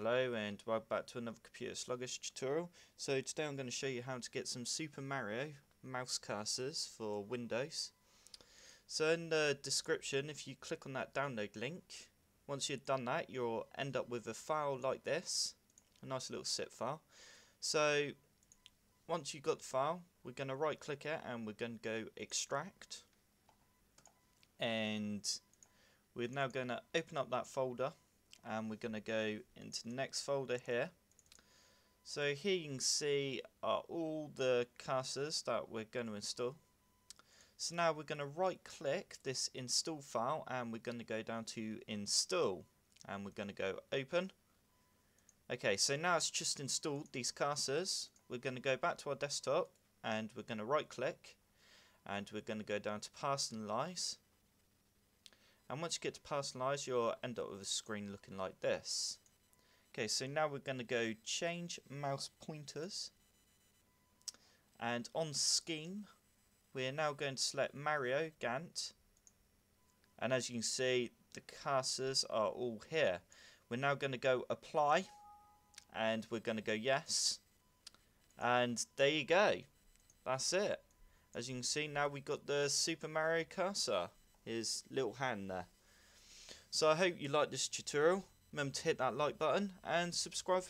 Hello and welcome back to another computer sluggish tutorial. So today I'm going to show you how to get some Super Mario mouse cursors for Windows. So in the description if you click on that download link, once you've done that you'll end up with a file like this, a nice little zip file. So once you've got the file we're going to right click it and we're going to go extract and we're now going to open up that folder and we're going to go into next folder here. So here you can see are all the cursors that we're going to install. So now we're going to right click this install file and we're going to go down to install and we're going to go open. Okay, so now it's just installed these cursors. We're going to go back to our desktop and we're going to right click and we're going to go down to personalize and once you get to personalize you'll end up with a screen looking like this. Okay so now we're going to go change mouse pointers. And on scheme we're now going to select Mario Gant. And as you can see the cursors are all here. We're now going to go apply. And we're going to go yes. And there you go. That's it. As you can see now we've got the Super Mario cursor his little hand there. So I hope you like this tutorial. Remember to hit that like button and subscribe